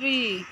three.